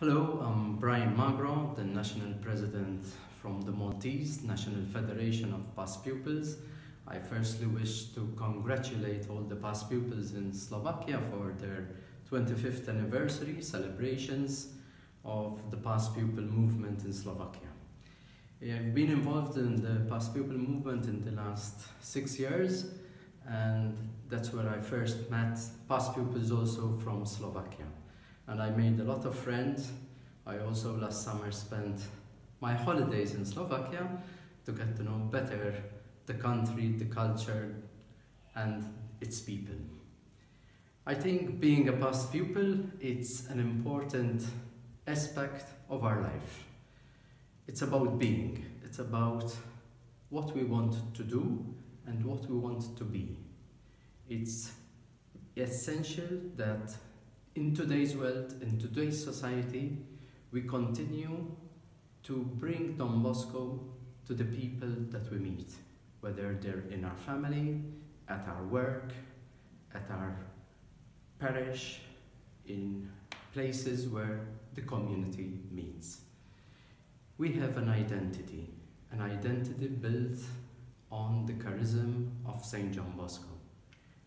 Hello, I'm Bryan Magro, the National President from the Maltese National Federation of Past Pupils. I firstly wish to congratulate all the past pupils in Slovakia for their 25th anniversary celebrations of the past pupil movement in Slovakia. I've been involved in the past pupil movement in the last six years, and that's where I first met past pupils also from Slovakia and I made a lot of friends. I also last summer spent my holidays in Slovakia to get to know better the country, the culture, and its people. I think being a past pupil, it's an important aspect of our life. It's about being, it's about what we want to do and what we want to be. It's essential that in today's world, in today's society, we continue to bring Don Bosco to the people that we meet, whether they're in our family, at our work, at our parish, in places where the community meets. We have an identity, an identity built on the charism of St. John Bosco.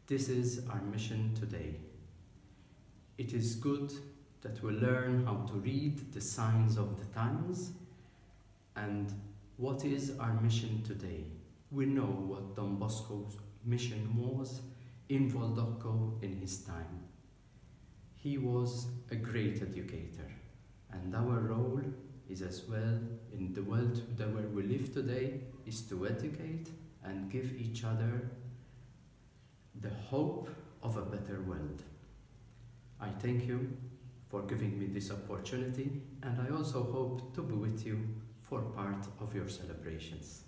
This is our mission today. It is good that we learn how to read the signs of the times and what is our mission today. We know what Don Bosco's mission was in Valdocco in his time. He was a great educator and our role is as well in the world where we live today is to educate and give each other the hope of a better world. I thank you for giving me this opportunity and I also hope to be with you for part of your celebrations.